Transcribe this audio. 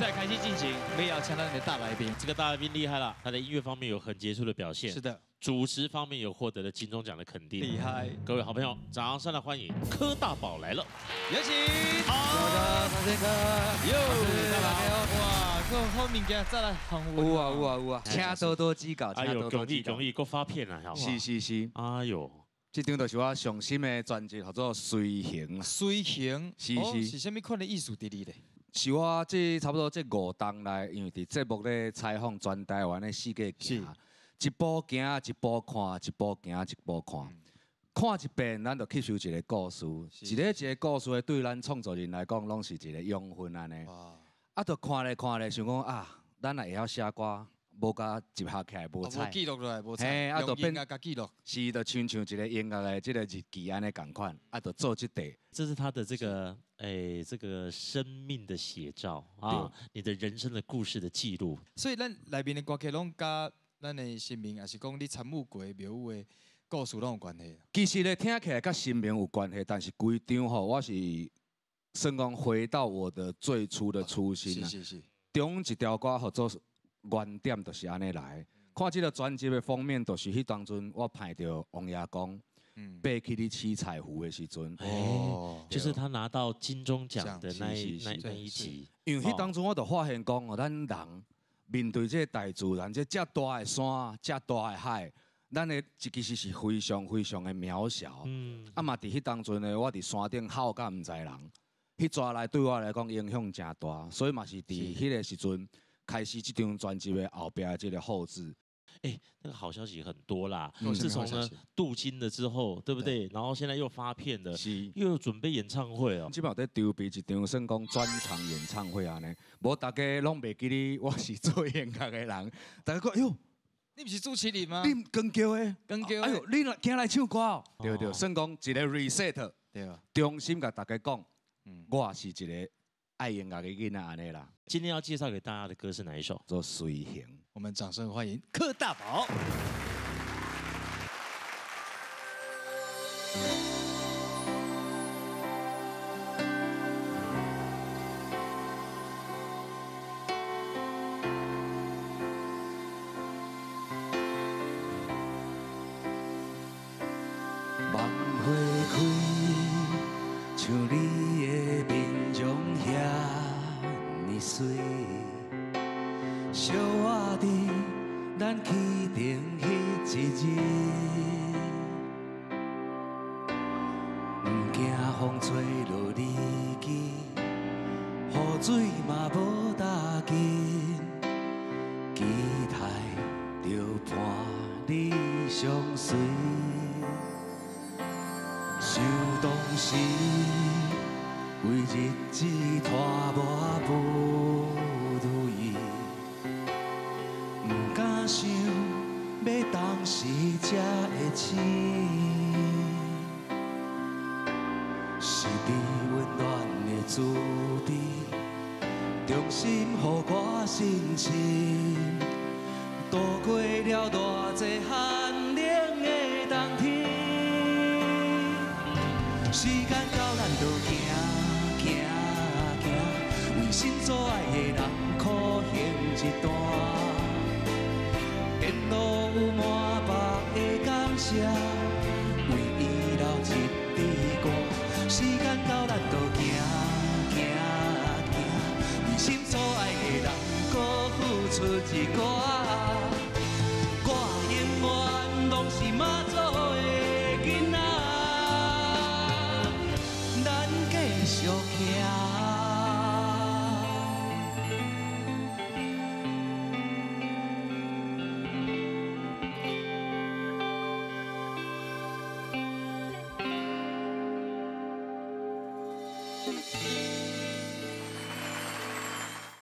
赛开心进行，我也要请到你的大来宾。这个大来宾厉害了，他的音乐方面有很杰出的表现，是的，主持方面有获得了金钟奖的肯定，厉害。各位好朋友，掌声来欢迎柯大宝来了，有请。好。的，长生哥，哟，大宝，哇，各好物件再来访问。有啊。有啊有啊，请多多指教，哎呦，恭喜恭喜，够发片了，是是是，哎呦，这张就是我上新的专辑，叫做《随行》。随行，是是，是什么款的艺术伫里咧？是我即差不多即五档来，因为伫节目咧采访全台湾的世界行，一步行一步看，一步行一步看，看一遍咱就吸收一个故事，一个一个故事对咱创作人来讲，拢是一个养分安尼。啊，就看咧看咧，想讲啊，咱也会晓写歌，无甲接下起来无彩。无记录落来，无彩。啊，就变甲记录。是，就亲像一个音乐的这个日记安尼共款，啊，就做这块。这是他的这个。哎，这个生命的写照啊，你的人生的故事的记录。所以咱内面的歌曲拢甲咱的生命，也是讲你参悟过庙宇的故事拢有关系。其实咧，听起来甲生命有关系，但是规张吼，我是算讲回到我的最初的初心是是是。中一条歌合作原点就是安尼来。看即个专辑的封面，就是迄当阵我拍到王爷公。背起你七彩湖的时阵，哦，就是他拿到金钟奖的那一那那一集。因为迄当中我就发现讲哦，咱人面对这大自然，这遮大的山，遮大的海，咱的其实是非常非常的渺小。嗯，啊嘛，伫迄当中呢，我伫山顶好甲毋知人，迄抓来对我来讲影响诚大，所以嘛是伫迄个时阵开始这张专辑的后边这个后置。哎，那个好消息很多啦！自从呢镀金了之后，对不对？然后现在又发片了，又准备演唱会哦。基本上在筹备一场成功专场演唱会啊呢。无大家拢袂记得我是做演乐的人，大家讲哎呦，你不是朱麒麟吗？你更叫诶，更叫。哎呦，你来听来唱歌哦。对对，成功一个 reset，对啊，衷心甲大家讲，嗯，我是一个。爱演歌的囡仔安尼啦。今天要介绍给大家的歌是哪一首？做随行。我们掌声欢迎柯大宝。梦花开，像你起程迄一日，毋惊风吹落日记，雨水嘛无打紧，期待着伴你相随，想当时。为日子拖磨不是你温暖的滋味，重新予我心情，度过了偌济寒冷的冬天，时间到咱就行。心所爱的人，苦行一段，沿路有为伊留一支歌。时间到，咱都行行行，为心所爱的人，搁付出一寡。